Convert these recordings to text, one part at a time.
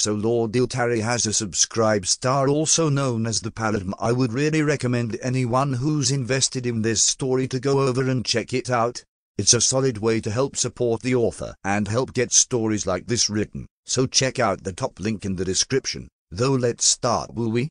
So Lord Iltari has a subscribe star also known as the Paladin. I would really recommend anyone who's invested in this story to go over and check it out. It's a solid way to help support the author and help get stories like this written. So check out the top link in the description. Though let's start will we?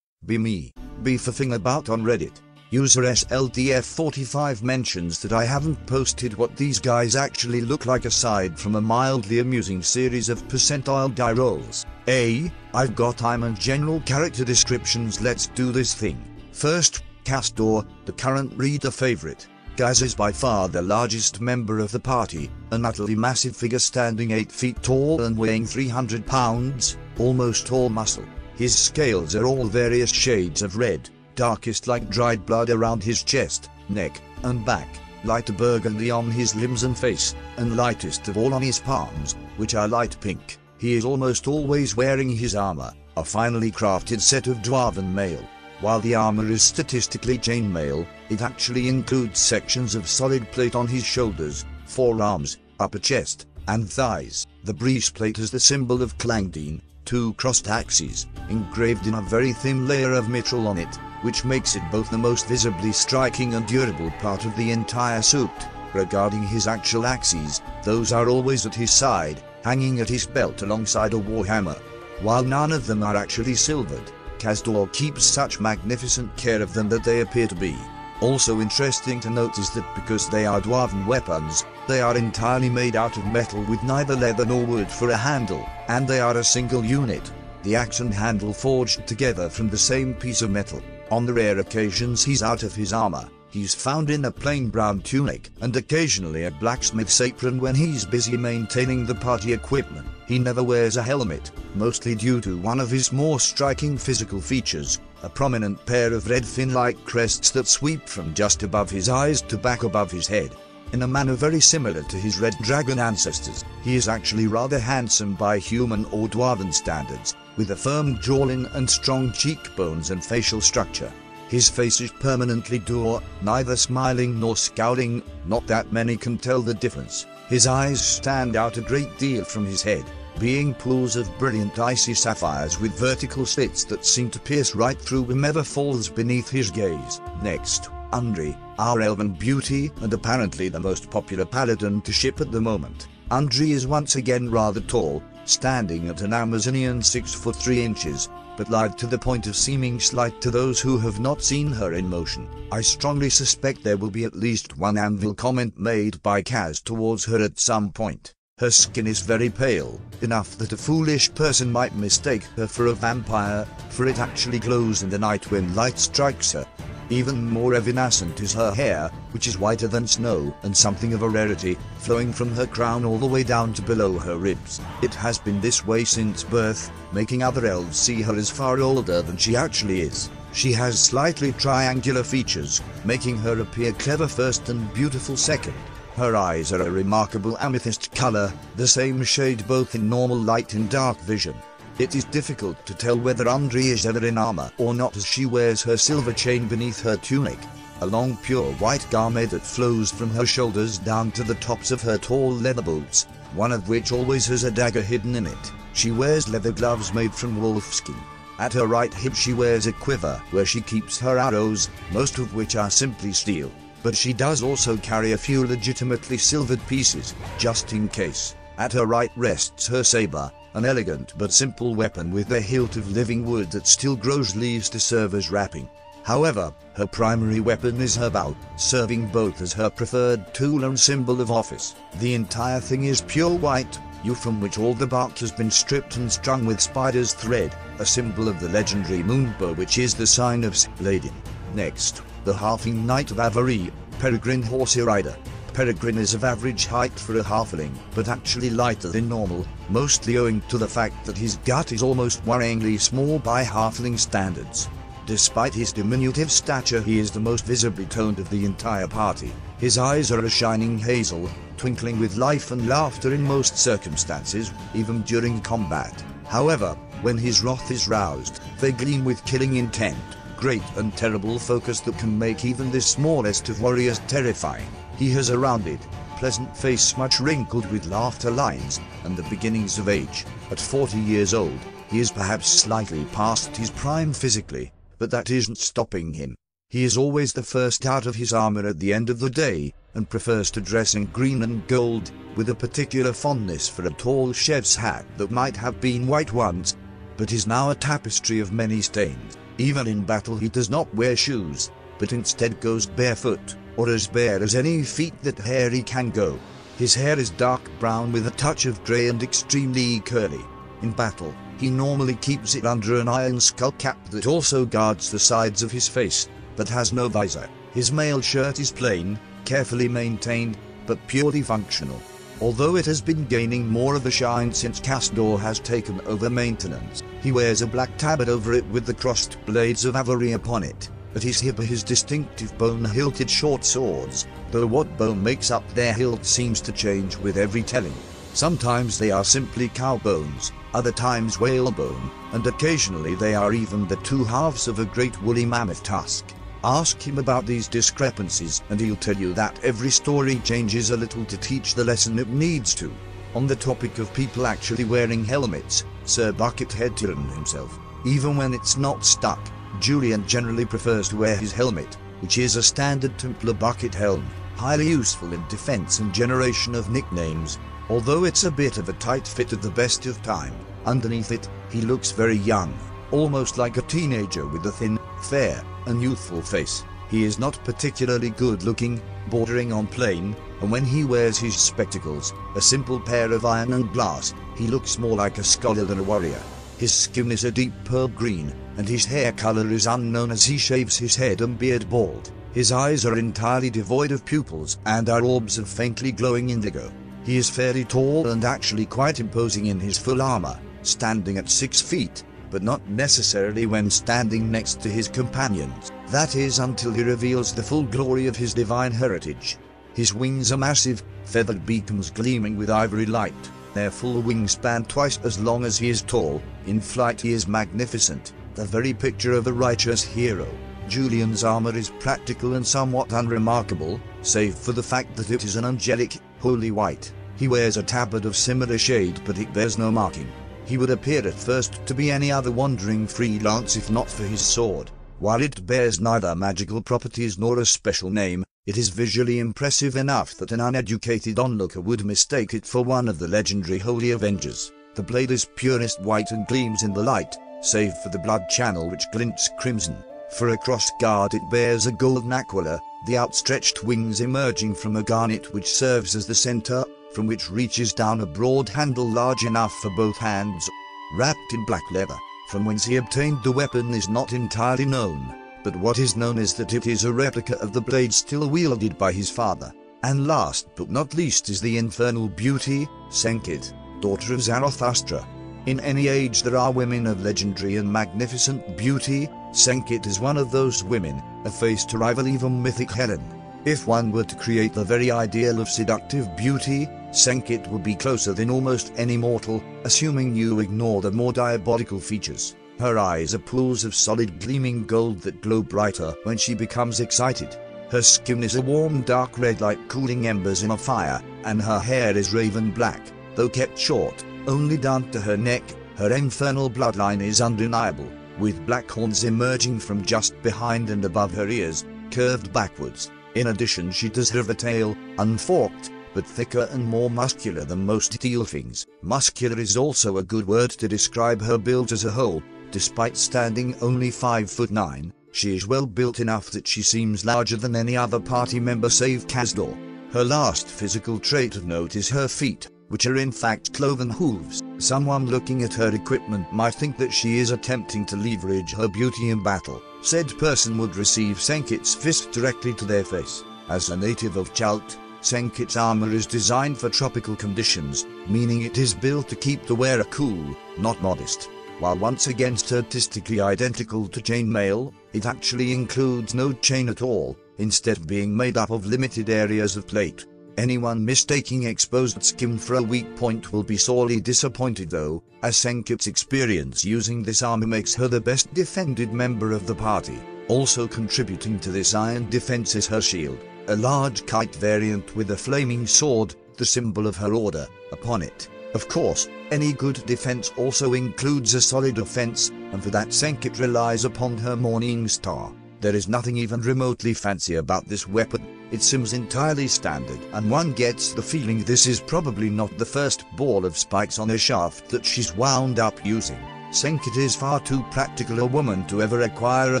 Be me. Be a thing about on Reddit. User SLDF45 mentions that I haven't posted what these guys actually look like aside from a mildly amusing series of percentile die rolls. A. I've got time and general character descriptions let's do this thing. First, Kazdor, the current reader favorite. Kaz is by far the largest member of the party, an utterly massive figure standing 8 feet tall and weighing 300 pounds, almost all muscle. His scales are all various shades of red, darkest like dried blood around his chest, neck, and back, lighter burgundy on his limbs and face, and lightest of all on his palms, which are light pink. He is almost always wearing his armor, a finely crafted set of dwarven mail. While the armor is statistically chainmail, it actually includes sections of solid plate on his shoulders, forearms, upper chest, and thighs. The breastplate is the symbol of Clangeddin, two crossed axes, engraved in a very thin layer of metal on it, which makes it both the most visibly striking and durable part of the entire suit. Regarding his actual axes, those are always at his side, hanging at his belt alongside a warhammer. While none of them are actually silvered, Kazdor keeps such magnificent care of them that they appear to be. Also interesting to note is that because they are dwarven weapons, they are entirely made out of metal with neither leather nor wood for a handle, and they are a single unit, the axe and handle forged together from the same piece of metal. On the rare occasions he's out of his armor, he's found in a plain brown tunic and occasionally a blacksmith's apron when he's busy maintaining the party equipment. He never wears a helmet, mostly due to one of his more striking physical features, a prominent pair of red fin-like crests that sweep from just above his eyes to back above his head. In a manner very similar to his red dragon ancestors, he is actually rather handsome by human or dwarven standards, with a firm jawline and strong cheekbones and facial structure. His face is permanently dour, neither smiling nor scowling, not that many can tell the difference. His eyes stand out a great deal from his head, being pools of brilliant icy sapphires with vertical slits that seem to pierce right through whomever falls beneath his gaze. Next, Undri, our elven beauty and apparently the most popular paladin to ship at the moment. Undri is once again rather tall, standing at an Amazonian 6 foot 3 inches, but light to the point of seeming slight to those who have not seen her in motion. I strongly suspect there will be at least one anvil comment made by Kaz towards her at some point. Her skin is very pale, enough that a foolish person might mistake her for a vampire, for it actually glows in the night when light strikes her. Even more evanescent is her hair, which is whiter than snow and something of a rarity, flowing from her crown all the way down to below her ribs. It has been this way since birth, making other elves see her as far older than she actually is. She has slightly triangular features, making her appear clever first and beautiful second. Her eyes are a remarkable amethyst color, the same shade both in normal light and dark vision. It is difficult to tell whether Andri is ever in armor or not as she wears her silver chain beneath her tunic, a long pure white garment that flows from her shoulders down to the tops of her tall leather boots, one of which always has a dagger hidden in it. She wears leather gloves made from wolfskin. At her right hip she wears a quiver where she keeps her arrows, most of which are simply steel but she does also carry a few legitimately silvered pieces, just in case. At her right rests her saber, an elegant but simple weapon with a hilt of living wood that still grows leaves to serve as wrapping. However, her primary weapon is her bow, serving both as her preferred tool and symbol of office. The entire thing is pure white, yew from which all the bark has been stripped and strung with spider's thread, a symbol of the legendary moonbow which is the sign of Sladin. Next, the halfling knight of Avery, Peregrine Horsey Rider. Peregrine is of average height for a halfling, but actually lighter than normal, mostly owing to the fact that his gut is almost worryingly small by halfling standards. Despite his diminutive stature he is the most visibly toned of the entire party. His eyes are a shining hazel, twinkling with life and laughter in most circumstances, even during combat. However, when his wrath is roused, they gleam with killing intent great and terrible focus that can make even the smallest of warriors terrifying. He has a rounded, pleasant face much wrinkled with laughter lines and the beginnings of age. At 40 years old, he is perhaps slightly past his prime physically, but that isn't stopping him. He is always the first out of his armor at the end of the day, and prefers to dress in green and gold, with a particular fondness for a tall chef's hat that might have been white once, but is now a tapestry of many stains. Even in battle he does not wear shoes, but instead goes barefoot, or as bare as any feet that hairy can go. His hair is dark brown with a touch of grey and extremely curly. In battle, he normally keeps it under an iron skull cap that also guards the sides of his face, but has no visor. His mail shirt is plain, carefully maintained, but purely functional although it has been gaining more of a shine since Kazdor has taken over maintenance. He wears a black tabard over it with the crossed blades of Avery upon it. At his hip are his distinctive bone-hilted short swords, though what bone makes up their hilt seems to change with every telling. Sometimes they are simply cow bones, other times whalebone, and occasionally they are even the two halves of a great woolly mammoth tusk. Ask him about these discrepancies and he'll tell you that every story changes a little to teach the lesson it needs to. On the topic of people actually wearing helmets, Sir Buckethead turned himself. Even when it's not stuck, Julian generally prefers to wear his helmet, which is a standard Templar bucket helm, highly useful in defense and generation of nicknames, although it's a bit of a tight fit at the best of time. Underneath it, he looks very young, almost like a teenager with a thin, fair, and youthful face. He is not particularly good looking, bordering on plain, and when he wears his spectacles, a simple pair of iron and glass, he looks more like a scholar than a warrior. His skin is a deep pearl green, and his hair color is unknown as he shaves his head and beard bald. His eyes are entirely devoid of pupils and are orbs of faintly glowing indigo. He is fairly tall and actually quite imposing in his full armor, standing at six feet, but not necessarily when standing next to his companions, that is until he reveals the full glory of his divine heritage. His wings are massive, feathered beacons gleaming with ivory light, their full wingspan twice as long as he is tall, in flight he is magnificent, the very picture of a righteous hero. Julian's armor is practical and somewhat unremarkable, save for the fact that it is an angelic, holy white. He wears a tabard of similar shade but it bears no marking. He would appear at first to be any other wandering freelance if not for his sword. While it bears neither magical properties nor a special name, it is visually impressive enough that an uneducated onlooker would mistake it for one of the legendary Holy Avengers. The blade is purest white and gleams in the light, save for the blood channel which glints crimson. For a cross guard it bears a golden aquila, the outstretched wings emerging from a garnet which serves as the center from which reaches down a broad handle large enough for both hands, wrapped in black leather. From whence he obtained the weapon is not entirely known, but what is known is that it is a replica of the blade still wielded by his father. And last but not least is the infernal beauty, Senkit, daughter of Zarathustra. In any age there are women of legendary and magnificent beauty, Senkit is one of those women, a face to rival even mythic Helen. If one were to create the very ideal of seductive beauty, Senkit would be closer than almost any mortal, assuming you ignore the more diabolical features. Her eyes are pools of solid gleaming gold that glow brighter when she becomes excited. Her skin is a warm dark red like cooling embers in a fire, and her hair is raven black, though kept short, only down to her neck. Her infernal bloodline is undeniable, with black horns emerging from just behind and above her ears, curved backwards. In addition she does have a tail, unforked, but thicker and more muscular than most Tieflings. Muscular is also a good word to describe her build as a whole. Despite standing only 5 foot 9, she is well built enough that she seems larger than any other party member save Kazdor. Her last physical trait of note is her feet, which are in fact cloven hooves. Someone looking at her equipment might think that she is attempting to leverage her beauty in battle. Said person would receive Senkit's fist directly to their face. As a native of Chult, Senkit's armor is designed for tropical conditions, meaning it is built to keep the wearer cool, not modest. While once again statistically identical to chainmail, it actually includes no chain at all, instead being made up of limited areas of plate. Anyone mistaking exposed skin for a weak point will be sorely disappointed though, as Senkit's experience using this armor makes her the best defended member of the party. Also contributing to this iron defense is her shield. a large kite variant with a flaming sword, the symbol of her order, upon it. Of course, any good defense also includes a solid offense, and for that Senkit relies upon her Morning Star. There is nothing even remotely fancy about this weapon, it seems entirely standard, and one gets the feeling this is probably not the first ball of spikes on a shaft that she's wound up using. Senkit is far too practical a woman to ever acquire a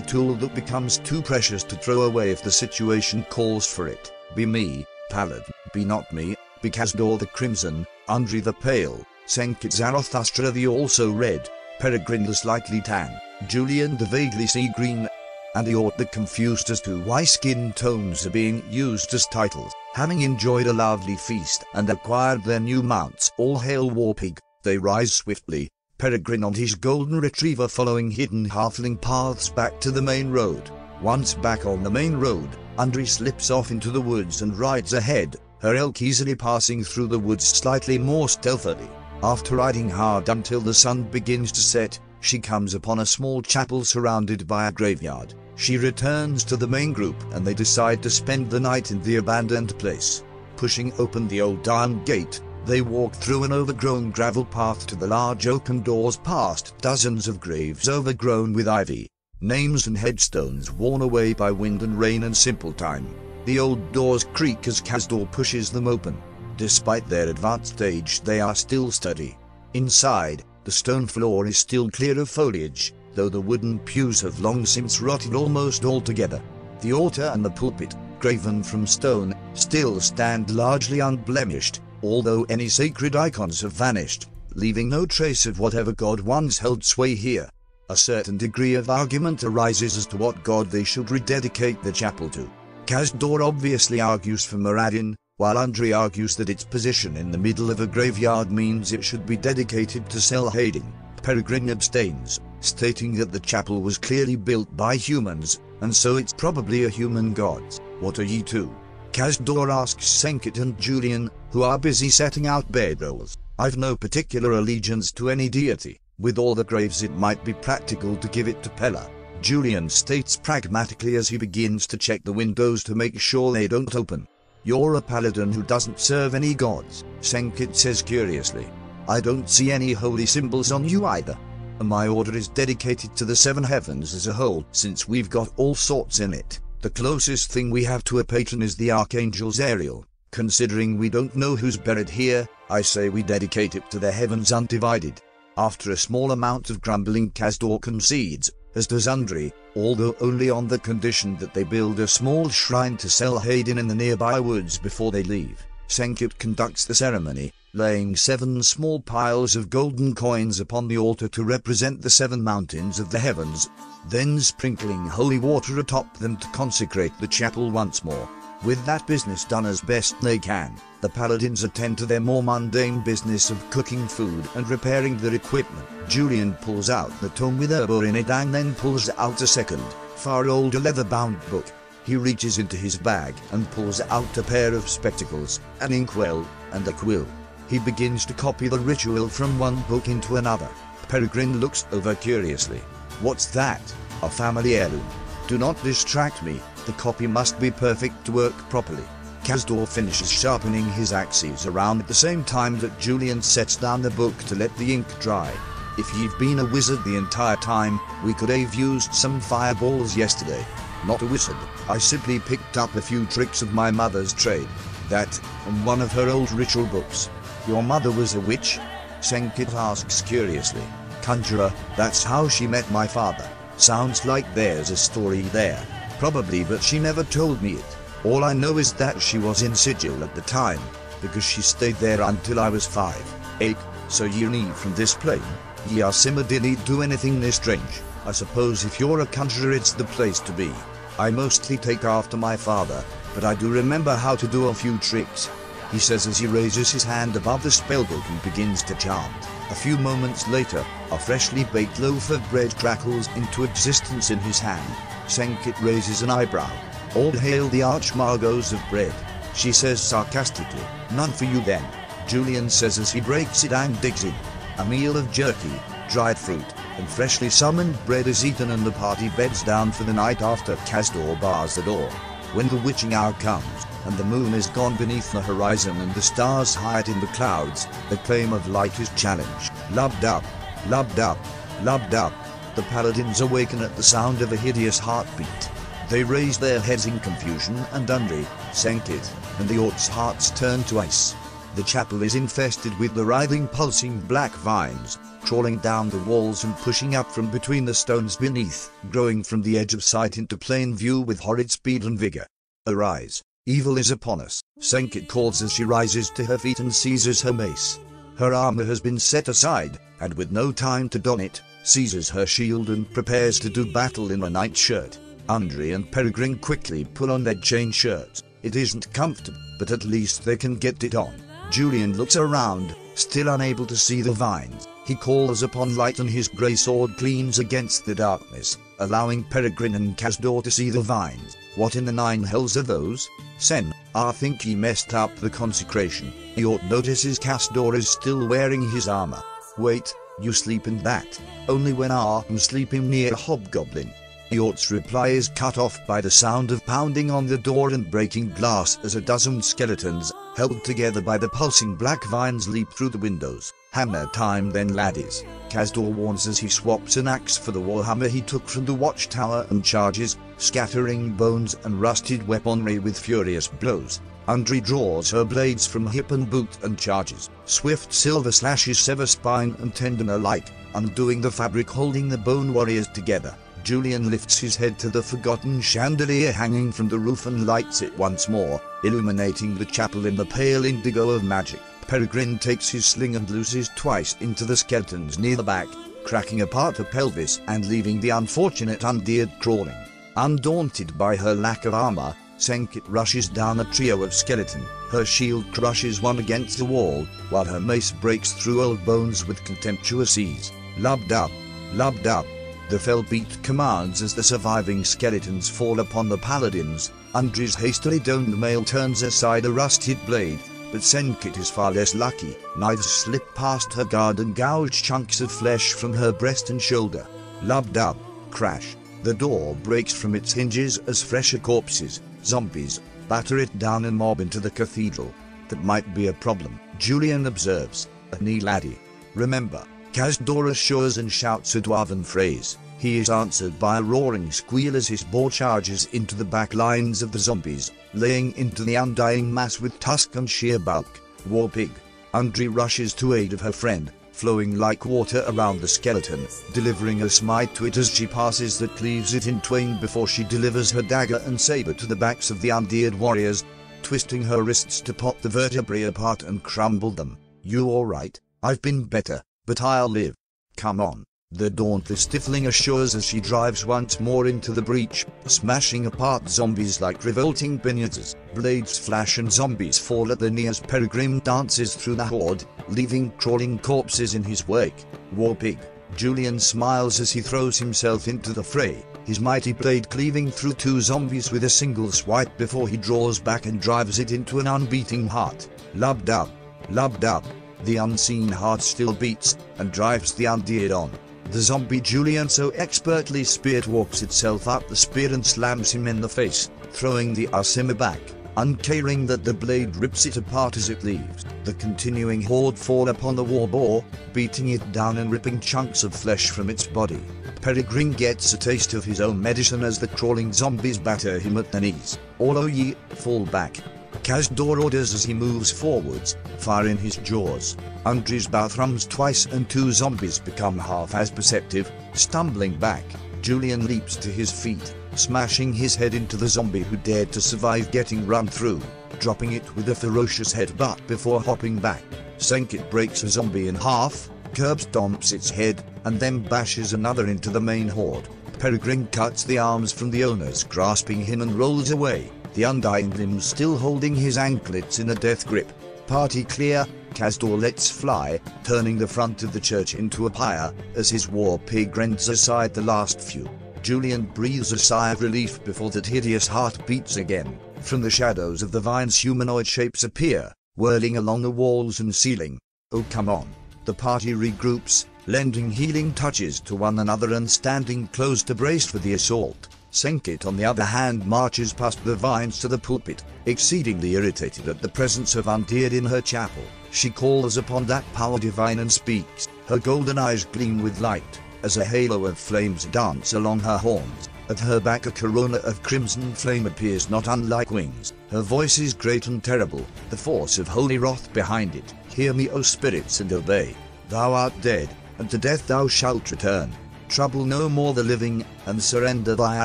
tool that becomes too precious to throw away if the situation calls for it. Be me, Paladin, be not me, be Kazdor the Crimson, Undri the Pale, Senkit Zarathustra the also red, Peregrine the slightly tan, Julian the vaguely sea green, and Eort the confused as to why skin tones are being used as titles. Having enjoyed a lovely feast and acquired their new mounts, all hail Warpig, they rise swiftly, Peregrine and his golden retriever following hidden halfling paths back to the main road. Once back on the main road, Undri slips off into the woods and rides ahead, her elk easily passing through the woods slightly more stealthily. After riding hard until the sun begins to set, she comes upon a small chapel surrounded by a graveyard. She returns to the main group and they decide to spend the night in the abandoned place. Pushing open the old iron gate, they walk through an overgrown gravel path to the large open doors past dozens of graves overgrown with ivy, names and headstones worn away by wind and rain and simple time. The old doors creak as Kazdor pushes them open. Despite their advanced age, they are still sturdy. Inside, the stone floor is still clear of foliage, though the wooden pews have long since rotted almost altogether. The altar and the pulpit, graven from stone, still stand largely unblemished, although any sacred icons have vanished, leaving no trace of whatever god once held sway here. A certain degree of argument arises as to what god they should rededicate the chapel to. Kazdor obviously argues for Moradin, while Undri argues that its position in the middle of a graveyard means it should be dedicated to Selhadin. Peregrine abstains, stating that the chapel was clearly built by humans, and so it's probably a human god. What are ye two? Kazdor asks Senkit and Julian, who are busy setting out bedrolls. I've no particular allegiance to any deity. With all the graves it might be practical to give it to Pelor. Julian states pragmatically as he begins to check the windows to make sure they don't open. You're a paladin who doesn't serve any gods, Senkit says curiously. I don't see any holy symbols on you either. My order is dedicated to the seven heavens as a whole, since we've got all sorts in it. The closest thing we have to a patron is the Archangel Zariel. Considering we don't know who's buried here, I say we dedicate it to the heavens undivided. After a small amount of grumbling Kazdor concedes, as does Undri, although only on the condition that they build a small shrine to Selhadin in the nearby woods before they leave. Senkit conducts the ceremony, laying seven small piles of golden coins upon the altar to represent the seven mountains of the heavens, then sprinkling holy water atop them to consecrate the chapel once more. With that business done as best they can, the paladins attend to their more mundane business of cooking food and repairing their equipment. Julian pulls out the tome with Erebor in it and then pulls out a second, far older leather-bound book. He reaches into his bag and pulls out a pair of spectacles, an inkwell, and a quill. He begins to copy the ritual from one book into another. Peregrine looks over curiously. What's that? A family heirloom. Do not distract me, the copy must be perfect to work properly. Kazdor finishes sharpening his axes around at the same time that Julian sets down the book to let the ink dry. If you've been a wizard the entire time, we could have used some fireballs yesterday. Not a wizard, I simply picked up a few tricks of my mother's trade. That, from one of her old ritual books. Your mother was a witch? Senkit asks curiously. Conjurer, that's how she met my father. Sounds like there's a story there. Probably, but she never told me it. All I know is that she was in Sigil at the time, because she stayed there until I was five. Eight, so you need from this plane. Yasima didn't do anything this strange. I suppose if you're a conjurer it's the place to be. I mostly take after my father, but I do remember how to do a few tricks. He says as he raises his hand above the spellbook and begins to chant. A few moments later, a freshly baked loaf of bread crackles into existence in his hand. Senkit raises an eyebrow. All hail the archmagos of bread, she says sarcastically. None for you then, Julian says as he breaks it and digs in. A meal of jerky, dried fruit, and freshly summoned bread is eaten and the party beds down for the night after Kazdor bars the door. When the witching hour comes, and the moon is gone beneath the horizon and the stars hide in the clouds, the claim of light is challenged. Lubbed up, lubbed up, lubbed up. The paladins awaken at the sound of a hideous heartbeat. They raise their heads in confusion and Undri, Senkit, and the orcs' hearts turn to ice. The chapel is infested with the writhing pulsing black vines, crawling down the walls and pushing up from between the stones beneath, growing from the edge of sight into plain view with horrid speed and vigor. Arise, evil is upon us, Senkit calls as she rises to her feet and seizes her mace. Her armor has been set aside, and with no time to don it, seizes her shield and prepares to do battle in a nightshirt. Undri and Peregrine quickly pull on their chain shirts. It isn't comfortable, but at least they can get it on. Julian looks around, still unable to see the vines. He calls upon light and his grey sword gleams against the darkness, allowing Peregrine and Kazdor to see the vines. What in the nine hells are those? Sen, I think he messed up the consecration. Iort notices Kazdor is still wearing his armor. Wait, you sleep in that. Only when I'm sleeping near a hobgoblin. Iort's reply is cut off by the sound of pounding on the door and breaking glass as a dozen skeletons, held together by the pulsing black vines leap through the windows. Hammer time then laddies. Kazdor warns as he swaps an axe for the warhammer he took from the watchtower and charges, scattering bones and rusted weaponry with furious blows. Undri draws her blades from hip and boot and charges. Swift silver slashes sever spine and tendon alike, undoing the fabric holding the bone warriors together. Julian lifts his head to the forgotten chandelier hanging from the roof and lights it once more, illuminating the chapel in the pale indigo of magic. Peregrine takes his sling and looses twice into the skeletons near the back, cracking apart the pelvis and leaving the unfortunate undead crawling. Undaunted by her lack of armor, Senkit rushes down a trio of skeleton. Her shield crushes one against the wall, while her mace breaks through old bones with contemptuous ease. Lubbed up, lubbed up. The fell beat commands as the surviving skeletons fall upon the paladins. Undri's hastily donned mail turns aside a rusted blade, but Senkit is far less lucky. Knives slip past her guard and gouge chunks of flesh from her breast and shoulder. Lubbed up, crash. The door breaks from its hinges as fresher corpses, zombies, batter it down and mob into the cathedral. That might be a problem, Julian observes. A knee laddie. Remember, Kazdor assures and shouts a dwarven phrase. He is answered by a roaring squeal as his boar charges into the back lines of the zombies, laying into the undying mass with tusk and sheer bulk. War pig. Undri rushes to aid of her friend, flowing like water around the skeleton, delivering a smite to it as she passes that cleaves it in twain before she delivers her dagger and saber to the backs of the undead warriors, twisting her wrists to pop the vertebrae apart and crumble them. You alright? I've been better but I'll live. Come on. The dauntless tiefling assures as she drives once more into the breach, smashing apart zombies like revolting pinyatas. Blades flash and zombies fall at the knee as Peregrine dances through the horde, leaving crawling corpses in his wake. War pig. Julian smiles as he throws himself into the fray, his mighty blade cleaving through two zombies with a single swipe before he draws back and drives it into an unbeating heart. Lub dub. Lub dub. The unseen heart still beats, and drives the undead on. The zombie Julian so expertly speared walks itself up the spear and slams him in the face, throwing the Aasimar back, uncaring that the blade rips it apart as it leaves. The continuing horde fall upon the war boar, beating it down and ripping chunks of flesh from its body. Peregrine gets a taste of his own medicine as the crawling zombies batter him at the knees. All ye, fall back, Kazdor orders as he moves forwards, fire in his jaws. Undri's bow thrums twice and two zombies become half as perceptive, stumbling back. Julian leaps to his feet, smashing his head into the zombie who dared to survive getting run through, dropping it with a ferocious headbutt before hopping back. Senkit breaks a zombie in half, curb stomps its head, and then bashes another into the main horde. Peregrine cuts the arms from the owners grasping him and rolls away the undying limbs still holding his anklets in a death grip. Party clear, Kazdor lets fly, turning the front of the church into a pyre, as his war pig rends aside the last few. Julian breathes a sigh of relief before that hideous heart beats again. From the shadows of the vines humanoid shapes appear, whirling along the walls and ceiling. Oh come on. The party regroups, lending healing touches to one another and standing close to brace for the assault. Senkit on the other hand marches past the vines to the pulpit, exceedingly irritated at the presence of Undead in her chapel. She calls upon that power divine and speaks. Her golden eyes gleam with light, as a halo of flames dance along her horns. At her back a corona of crimson flame appears not unlike wings. Her voice is great and terrible, the force of holy wrath behind it. Hear me, O spirits, and obey. Thou art dead, and to death thou shalt return. Trouble no more the living, and surrender thy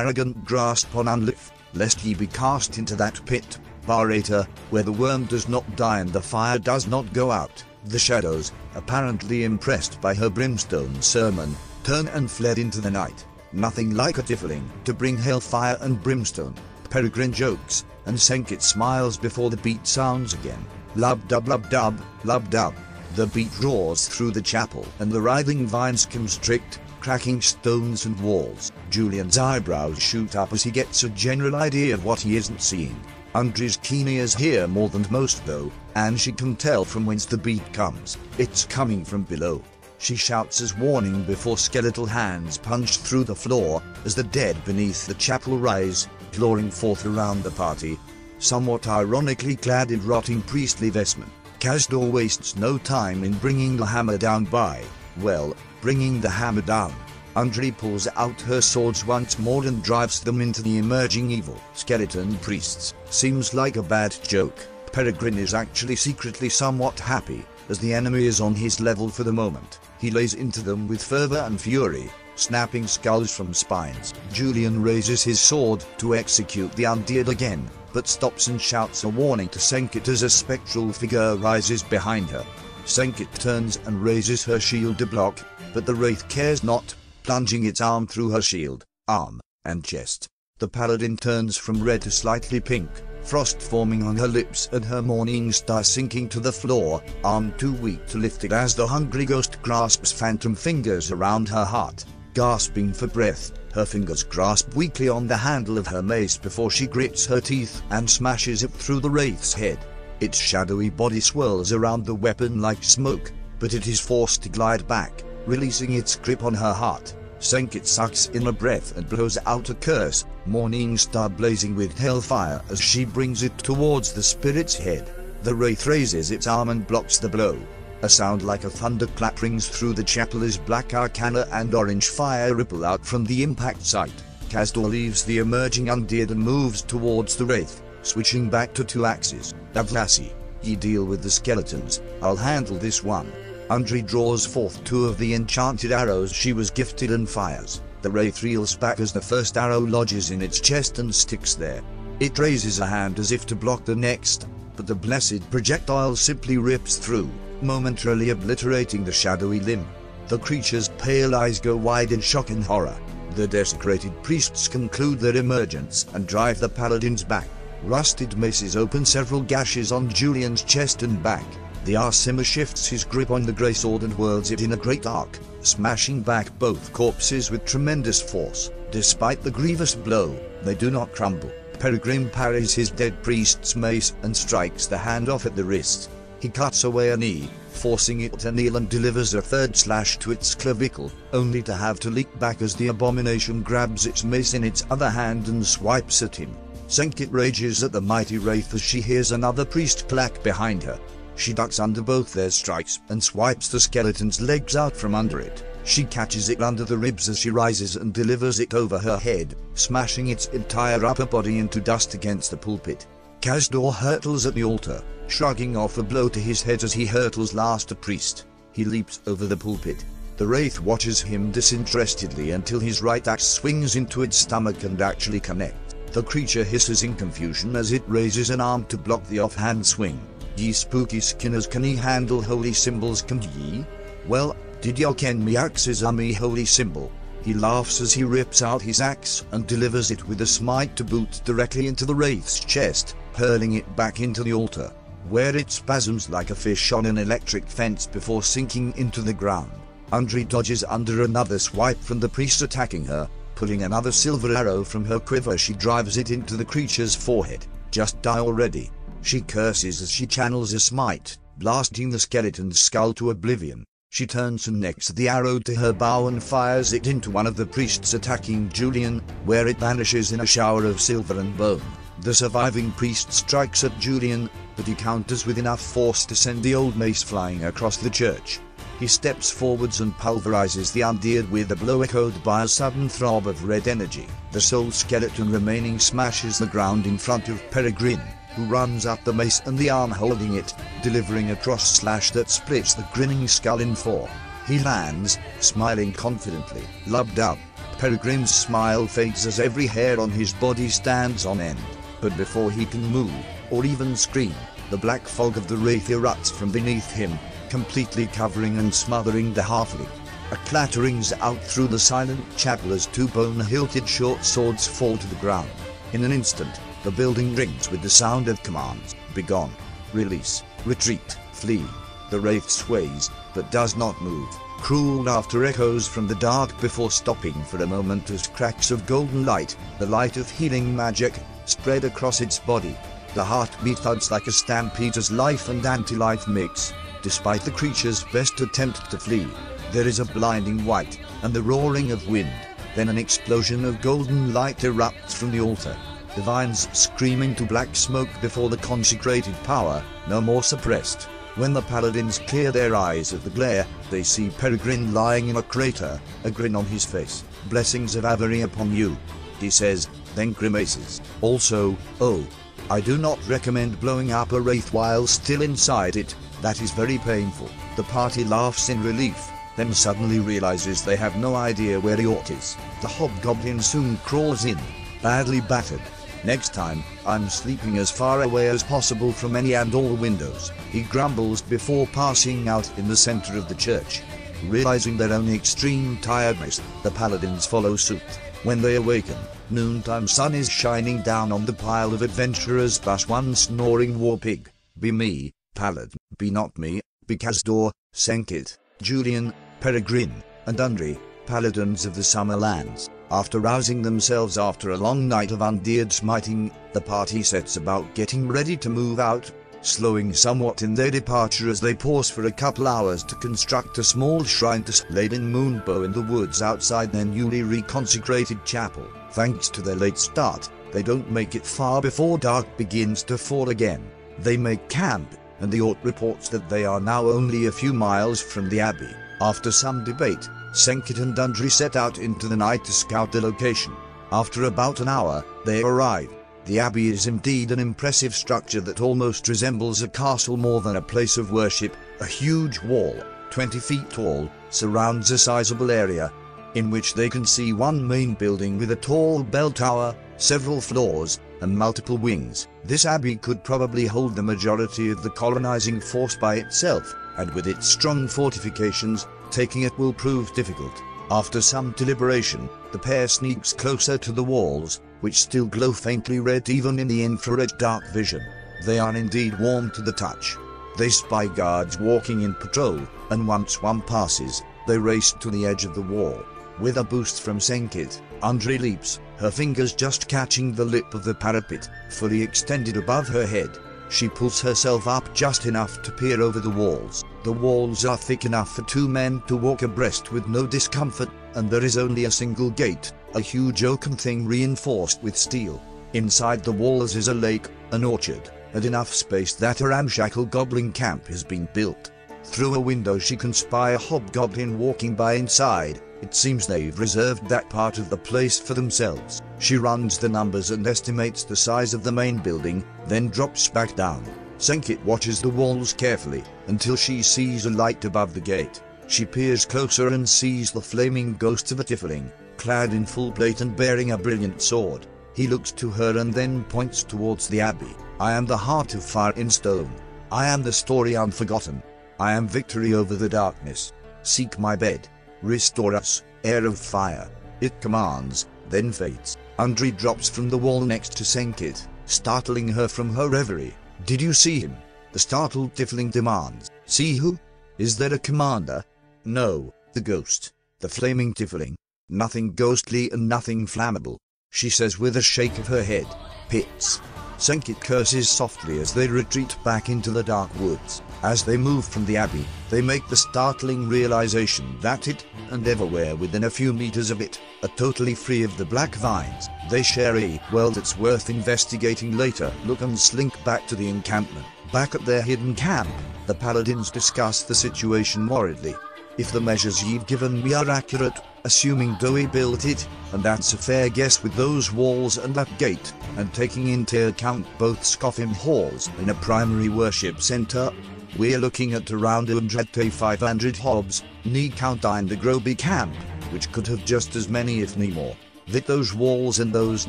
arrogant grasp on Unlif, lest ye be cast into that pit, Baator, where the worm does not die and the fire does not go out. The shadows, apparently impressed by her brimstone sermon, turned and fled into the night. Nothing like a tiefling to bring hellfire and brimstone. Peregrine jokes, and Senkit smiles before the beat sounds again. Lub dub lub dub, lub dub. The beat roars through the chapel, and the writhing vines constrict, cracking stones and walls. Julian's eyebrows shoot up as he gets a general idea of what he isn't seeing. Undri's keen ears hear more than most though, and she can tell from whence the beat comes. It's coming from below. She shouts as warning before skeletal hands punch through the floor, as the dead beneath the chapel rise, clawing forth around the party, somewhat ironically clad in rotting priestly vestment. Kazdor wastes no time in bringing the hammer down by, well, bringing the hammer down. Undri pulls out her swords once more and drives them into the emerging evil. Skeleton priests. Seems like a bad joke. Peregrine is actually secretly somewhat happy, as the enemy is on his level for the moment. He lays into them with fervor and fury, snapping skulls from spines. Julian raises his sword to execute the undead again, but stops and shouts a warning to Senkit as a spectral figure rises behind her. Senkit turns and raises her shield to block, but the wraith cares not, plunging its arm through her shield, arm, and chest. The paladin turns from red to slightly pink, frost forming on her lips and her morning star sinking to the floor, arm too weak to lift it as the hungry ghost grasps phantom fingers around her heart. Gasping for breath, her fingers grasp weakly on the handle of her mace before she grits her teeth and smashes it through the wraith's head. Its shadowy body swirls around the weapon like smoke, but it is forced to glide back, releasing its grip on her heart. Senkit sucks in a breath and blows out a curse, Morning Star blazing with hellfire as she brings it towards the spirit's head. The wraith raises its arm and blocks the blow. A sound like a thunderclap rings through the chapel as black arcana and orange fire ripple out from the impact site. Kazdor leaves the emerging undead and moves towards the wraith switching back to two axes. Davlasi, ye deal with the skeletons, I'll handle this one. Undri draws forth two of the enchanted arrows she was gifted and fires. The wraith reels back as the first arrow lodges in its chest and sticks there. It raises a hand as if to block the next, but the blessed projectile simply rips through, momentarily obliterating the shadowy limb. The creature's pale eyes go wide in shock and horror. The desecrated priests conclude their emergence and drive the paladins back. Rusted maces open several gashes on Julian's chest and back. The Aasimar shifts his grip on the grey sword and whirls it in a great arc, smashing back both corpses with tremendous force. Despite the grievous blow, they do not crumble. Peregrine parries his dead priest's mace and strikes the hand off at the wrist. He cuts away a knee, forcing it to kneel and delivers a third slash to its clavicle, only to have to leap back as the abomination grabs its mace in its other hand and swipes at him. Senkit rages at the mighty wraith as she hears another priest clack behind her. She ducks under both their strikes and swipes the skeleton's legs out from under it. She catches it under the ribs as she rises and delivers it over her head, smashing its entire upper body into dust against the pulpit. Kazdor hurtles at the altar, shrugging off a blow to his head as he hurtles last a priest. He leaps over the pulpit. The wraith watches him disinterestedly until his right axe swings into its stomach and actually connects. The creature hisses in confusion as it raises an arm to block the offhand swing. Ye spooky skinners can ye handle holy symbols can ye? Well, did y'all ken me axes me holy symbol? He laughs as he rips out his axe and delivers it with a smite to boot directly into the wraith's chest, hurling it back into the altar, where it spasms like a fish on an electric fence before sinking into the ground. Undri dodges under another swipe from the priest attacking her, Pulling another silver arrow from her quiver she drives it into the creature's forehead. Just die already. She curses as she channels a smite, blasting the skeleton's skull to oblivion. She turns and necks the arrow to her bow and fires it into one of the priests attacking Julian, where it vanishes in a shower of silver and bone. The surviving priest strikes at Julian, but he counters with enough force to send the old mace flying across the church. He steps forwards and pulverizes the undead with a blow echoed by a sudden throb of red energy. The soul skeleton remaining smashes the ground in front of Peregrine, who runs up the mace and the arm holding it, delivering a cross slash that splits the grinning skull in four. He lands, smiling confidently. Lubbed up, Peregrine's smile fades as every hair on his body stands on end. But before he can move, or even scream, the black fog of the wraith erupts from beneath him, completely covering and smothering the halfling. A clatter rings out through the silent chapel as two bone-hilted short swords fall to the ground. In an instant, the building rings with the sound of commands. Begone. Release. Retreat. Flee. The wraith sways, but does not move. Cruel laughter echoes from the dark before stopping for a moment as cracks of golden light, the light of healing magic, spread across its body. The heartbeat thuds like a stampede as life and anti-life mix. Despite the creature's best attempt to flee, there is a blinding white, and the roaring of wind. Then an explosion of golden light erupts from the altar. The vines scream into black smoke before the consecrated power, no more suppressed. When the paladins clear their eyes of the glare, they see Peregrine lying in a crater, a grin on his face. Blessings of Avery upon you, he says, then grimaces. Also, oh, I do not recommend blowing up a wraith while still inside it, that is very painful. The party laughs in relief, then suddenly realizes they have no idea where the Ort is. The hobgoblin soon crawls in, badly battered. Next time, I'm sleeping as far away as possible from any and all windows, he grumbles before passing out in the center of the church. Realizing their own extreme tiredness, the paladins follow suit. When they awaken, noontime sun is shining down on the pile of adventurers plus one snoring war pig. Be me, Paladin, be not me, be Kazdor, Senkit, Julian, Peregrine, and Undri, paladins of the summer lands. After rousing themselves after a long night of undead smiting, the party sets about getting ready to move out, slowing somewhat in their departure as they pause for a couple hours to construct a small shrine to Sladen Moonbow in the woods outside their newly reconsecrated chapel. Thanks to their late start, they don't make it far before dark begins to fall again. They make camp and the Ort reports that they are now only a few miles from the abbey. After some debate, Senkit and Dundry set out into the night to scout the location. After about an hour, they arrive. The abbey is indeed an impressive structure that almost resembles a castle more than a place of worship. A huge wall, 20 feet tall, surrounds a sizable area, in which they can see one main building with a tall bell tower, several floors, and multiple wings. This abbey could probably hold the majority of the colonizing force by itself, and with its strong fortifications, taking it will prove difficult. After some deliberation, the pair sneaks closer to the walls, which still glow faintly red even in the infrared dark vision. They are indeed warm to the touch. They spy guards walking in patrol, and once one passes, they race to the edge of the wall. With a boost from Senkit, Andre leaps, her fingers just catching the lip of the parapet, fully extended above her head. She pulls herself up just enough to peer over the walls. The walls are thick enough for two men to walk abreast with no discomfort, and there is only a single gate, a huge oaken thing reinforced with steel. Inside the walls is a lake, an orchard, and enough space that a ramshackle goblin camp has been built. Through a window she can spy a hobgoblin walking by inside, it seems they've reserved that part of the place for themselves. She runs the numbers and estimates the size of the main building, then drops back down. Senkit watches the walls carefully, until she sees a light above the gate. She peers closer and sees the flaming ghost of a tiefling, clad in full plate and bearing a brilliant sword. He looks to her and then points towards the abbey. I am the heart of fire in stone. I am the story unforgotten. I am victory over the darkness. Seek my bed. Restore us, heir of fire. It commands, then fades. Andre drops from the wall next to Senkit, startling her from her reverie. Did you see him? The startled Tiefling demands. See who? Is there a commander? No, the ghost. The flaming Tiefling. Nothing ghostly and nothing flammable, she says with a shake of her head. Pits. Senkit curses softly as they retreat back into the dark woods. As they move from the abbey, they make the startling realization that it, and everywhere within a few meters of it, are totally free of the black vines. They share a world that's worth investigating later. Look and slink back to the encampment. Back at their hidden camp, the paladins discuss the situation worriedly. If the measures you've given me are accurate, assuming Doe built it, and that's a fair guess with those walls and that gate, and taking into account both Scoffin halls and a primary worship center, we're looking at around 100 to 500 hobs, need counting the Groby camp, which could have just as many if not more. With those walls and those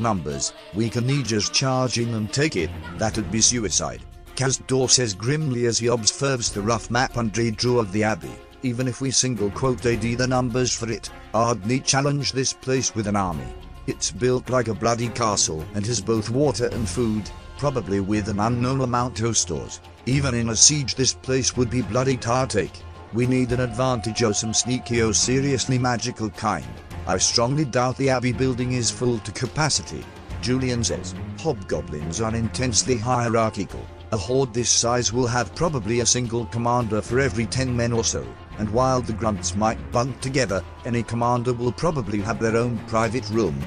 numbers, we can need just charge in and take it, that'd be suicide. Kazdor says grimly as he observes the rough map Undri drew of the abbey. Even if we single quote AD the numbers for it, need challenge this place with an army. It's built like a bloody castle and has both water and food, probably with an unknown amount of stores. Even in a siege this place would be bloody take. We need an advantage of some sneaky or seriously magical kind. I strongly doubt the abbey building is full to capacity. Julian says, hobgoblins are intensely hierarchical. A horde this size will have probably a single commander for every 10 men or so, and while the grunts might bunk together, any commander will probably have their own private room,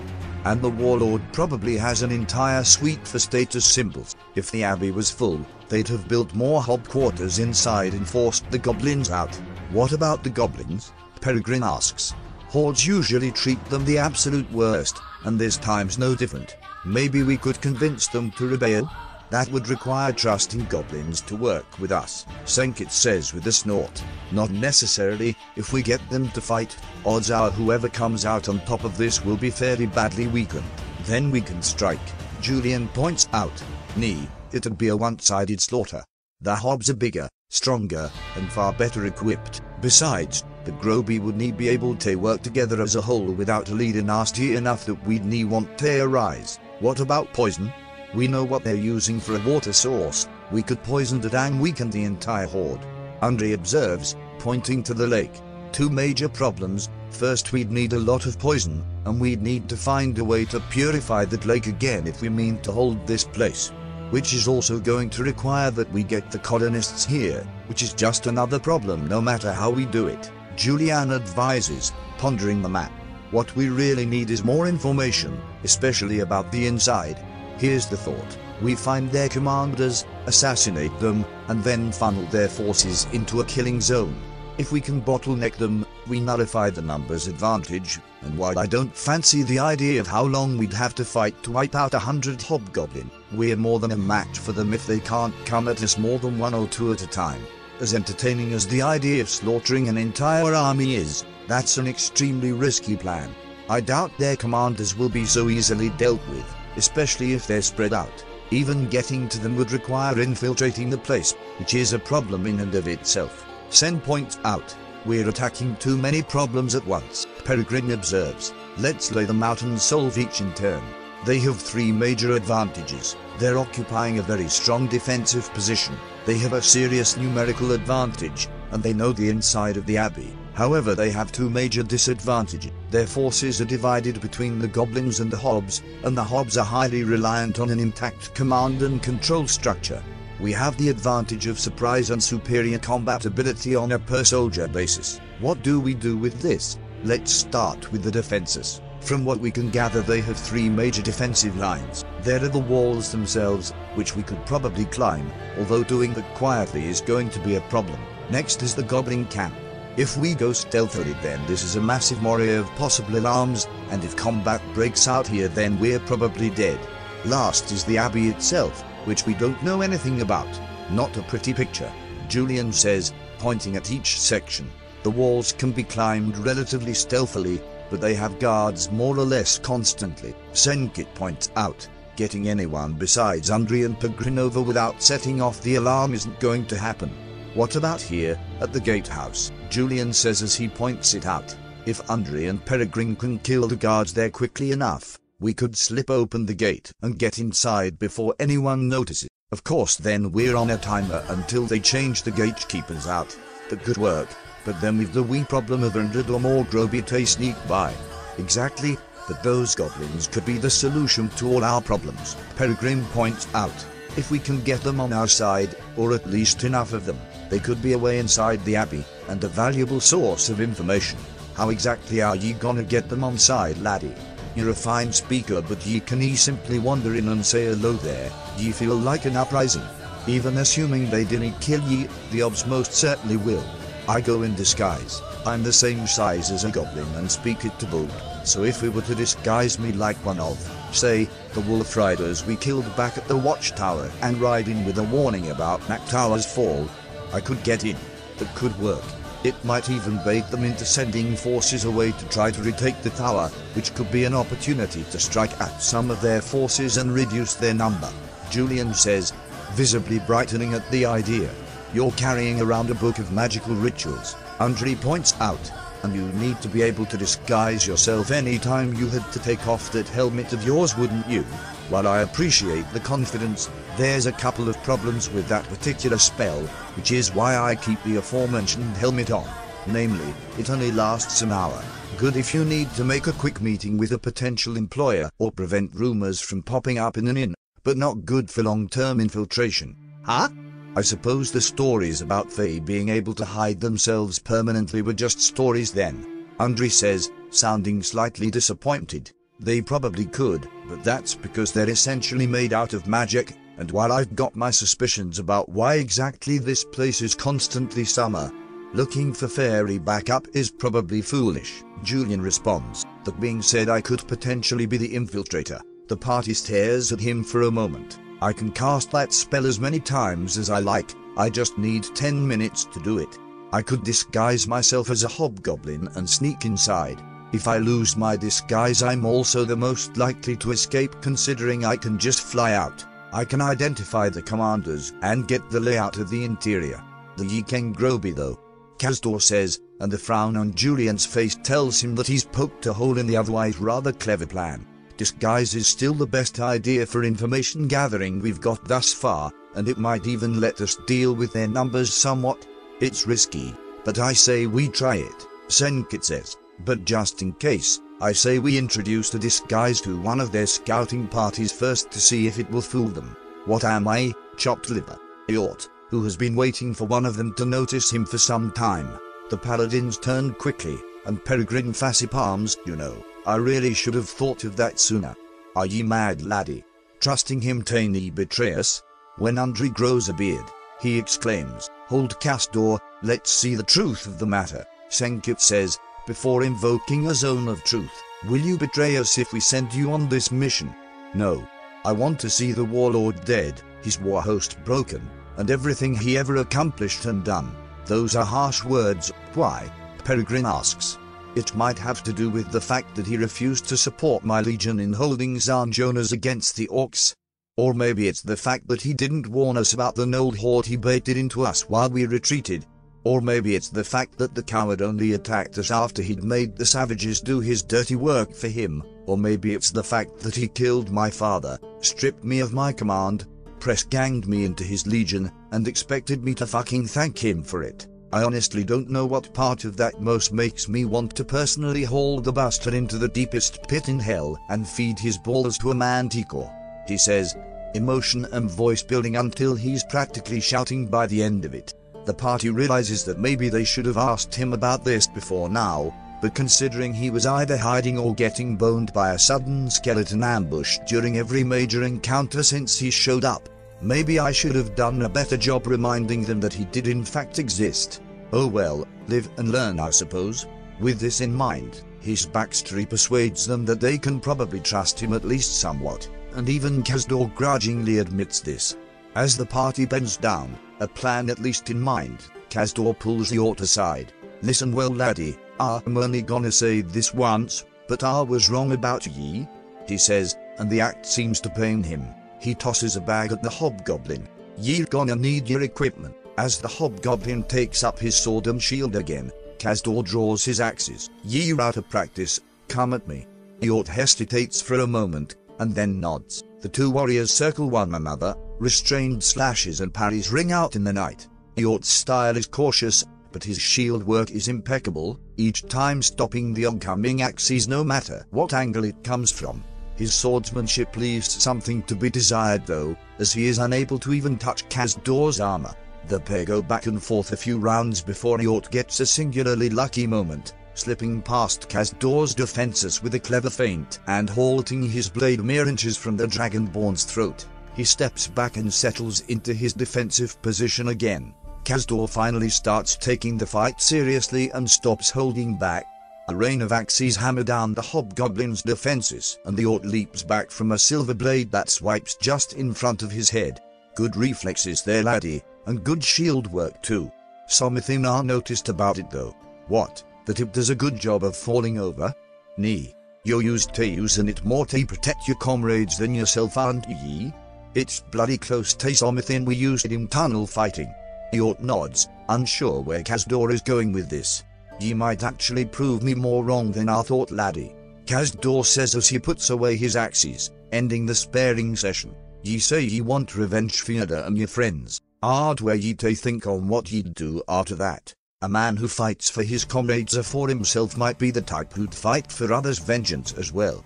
and the warlord probably has an entire suite for status symbols. If the abbey was full, they'd have built more hob quarters inside and forced the goblins out. What about the goblins? Peregrine asks. Hordes usually treat them the absolute worst, and this time's no different. Maybe we could convince them to rebel? That would require trusting goblins to work with us, Senkit says with a snort. Not necessarily, if we get them to fight, odds are whoever comes out on top of this will be fairly badly weakened. Then we can strike. Julian points out, Nee, it'd be a one-sided slaughter. The hobs are bigger, stronger, and far better equipped. Besides, the Groby would need be able to work together as a whole without a leader nasty enough that we'd need want to arise. What about poison? We know what they're using for a water source. We could poison the dam weaken the entire horde. Undri observes, pointing to the lake. Two major problems. First we'd need a lot of poison, and we'd need to find a way to purify that lake again if we mean to hold this place. Which is also going to require that we get the colonists here, which is just another problem no matter how we do it. Julian advises, pondering the map. What we really need is more information, especially about the inside. Here's the thought. We find their commanders, assassinate them, and then funnel their forces into a killing zone. If we can bottleneck them, we nullify the numbers advantage, and while I don't fancy the idea of how long we'd have to fight to wipe out a hundred hobgoblin, we're more than a match for them if they can't come at us more than one or two at a time. As entertaining as the idea of slaughtering an entire army is, that's an extremely risky plan. I doubt their commanders will be so easily dealt with especially if they're spread out. Even getting to them would require infiltrating the place, which is a problem in and of itself. Sen points out, we're attacking too many problems at once. Peregrine observes, let's lay them out and solve each in turn. They have three major advantages. They're occupying a very strong defensive position. They have a serious numerical advantage, and they know the inside of the abbey. However they have two major disadvantages. Their forces are divided between the goblins and the hobs, and the hobs are highly reliant on an intact command and control structure. We have the advantage of surprise and superior combat ability on a per soldier basis. What do we do with this? Let's start with the defenses. From what we can gather they have three major defensive lines. There are the walls themselves, which we could probably climb, although doing that quietly is going to be a problem. Next is the goblin camp. If we go stealthily then this is a massive moray of possible alarms, and if combat breaks out here then we're probably dead. Last is the abbey itself, which we don't know anything about. Not a pretty picture, Julian says, pointing at each section. The walls can be climbed relatively stealthily, but they have guards more or less constantly. Senkit points out, getting anyone besides Undri and without setting off the alarm isn't going to happen. What about here, at the gatehouse? Julian says as he points it out. If Undri and Peregrine can kill the guards there quickly enough, we could slip open the gate and get inside before anyone notices. Of course then we're on a timer until they change the gatekeepers out. That could work, but then we've the wee problem of hundred or more Grobite sneak by. Exactly, but those goblins could be the solution to all our problems. Peregrine points out, if we can get them on our side, or at least enough of them, They could be away inside the abbey, and a valuable source of information. How exactly are ye gonna get them on side, laddie? You're a fine speaker, but ye can ye simply wander in and say hello there? Ye feel like an uprising? Even assuming they didn't kill ye, the obs most certainly will. I go in disguise. I'm the same size as a goblin and speak it to boot. So if we were to disguise me like one of, say, the wolf riders we killed back at the watchtower and ride in with a warning about Mactower's fall, I could get in. That could work. It might even bait them into sending forces away to try to retake the tower, which could be an opportunity to strike at some of their forces and reduce their number. Julian says, visibly brightening at the idea. You're carrying around a book of magical rituals, Undri points out, and you need to be able to disguise yourself anytime you had to take off that helmet of yours, wouldn't you? While I appreciate the confidence, there's a couple of problems with that particular spell, which is why I keep the aforementioned helmet on. Namely, it only lasts an hour. Good if you need to make a quick meeting with a potential employer or prevent rumors from popping up in an inn but not good for long-term infiltration. Huh? I suppose the stories about Fae being able to hide themselves permanently were just stories then. Undri says, sounding slightly disappointed. They probably could, but that's because they're essentially made out of magic, and while I've got my suspicions about why exactly this place is constantly summer, looking for fairy backup is probably foolish, Julian responds. That being said I could potentially be the infiltrator. The party stares at him for a moment. I can cast that spell as many times as I like, I just need 10 minutes to do it. I could disguise myself as a hobgoblin and sneak inside. If I lose my disguise I'm also the most likely to escape considering I can just fly out. I can identify the commanders and get the layout of the interior. The Yikeng Groby though. Kazdor says, and the frown on Julian's face tells him that he's poked a hole in the otherwise rather clever plan. Disguise is still the best idea for information gathering we've got thus far, and it might even let us deal with their numbers somewhat. It's risky, but I say we try it, Senkit says. But just in case, I say we introduce the disguise to one of their scouting parties first to see if it will fool them. What am I, chopped liver? Yort, who has been waiting for one of them to notice him for some time. The paladins turned quickly, and Peregrine Fassy palms, you know. I really should have thought of that sooner. Are ye mad, laddie? Trusting him ta'en ye betray us? When Undri grows a beard, he exclaims, Hold Castor, let's see the truth of the matter. Senkit says, before invoking a zone of truth, will you betray us if we send you on this mission? No. I want to see the warlord dead, his war host broken, and everything he ever accomplished and done. Those are harsh words, why? Peregrine asks. It might have to do with the fact that he refused to support my legion in holding Zanjonas against the orcs. Or maybe it's the fact that he didn't warn us about the Nold horde he baited into us while we retreated. Or maybe it's the fact that the coward only attacked us after he'd made the savages do his dirty work for him. Or maybe it's the fact that he killed my father, stripped me of my command, press ganged me into his legion, and expected me to fucking thank him for it. I honestly don't know what part of that most makes me want to personally haul the bastard into the deepest pit in hell and feed his balls to a manticore. He says, emotion and voice building until he's practically shouting by the end of it. The party realizes that maybe they should have asked him about this before now, but considering he was either hiding or getting boned by a sudden skeleton ambush during every major encounter since he showed up, Maybe I should have done a better job reminding them that he did in fact exist. Oh well, live and learn I suppose. With this in mind, his backstory persuades them that they can probably trust him at least somewhat, and even Kazdor grudgingly admits this. As the party bends down, a plan at least in mind, Kazdor pulls the Yort aside. Listen well laddie, ah, I'm only gonna say this once, but I was wrong about ye, he says, and the act seems to pain him. He tosses a bag at the hobgoblin. Ye're gonna need your equipment. As the hobgoblin takes up his sword and shield again, Kazdor draws his axes. Ye're out of practice, come at me. Yort hesitates for a moment, and then nods. The two warriors circle one another, restrained slashes and parries ring out in the night. Yort's style is cautious, but his shield work is impeccable, each time stopping the oncoming axes no matter what angle it comes from. His swordsmanship leaves something to be desired though, as he is unable to even touch Kazdor's armor. The pair go back and forth a few rounds before Yort gets a singularly lucky moment, slipping past Kazdor's defenses with a clever feint and halting his blade mere inches from the Dragonborn's throat. He steps back and settles into his defensive position again. Kazdor finally starts taking the fight seriously and stops holding back. A rain of axes hammer down the hobgoblin's defenses, and the orc leaps back from a silver blade that swipes just in front of his head. Good reflexes there, laddie, and good shield work too. Something I noticed about it though. What? That it does a good job of falling over? Nee. you're used to using it more to protect your comrades than yourself, aren't ye? It's bloody close to something we used in tunnel fighting. Yort nods, unsure where Kazdor is going with this. Ye might actually prove me more wrong than I thought, laddie. Kazdor says as he puts away his axes, ending the sparing session. Ye say ye want revenge for and your friends. Art where ye to think on what ye'd do after that. A man who fights for his comrades or for himself might be the type who'd fight for others' vengeance as well.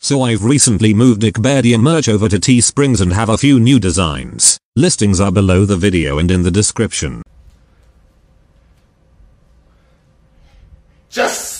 So I've recently moved Neckbeardia merch over to Teesprings and have a few new designs. Listings are below the video and in the description. Just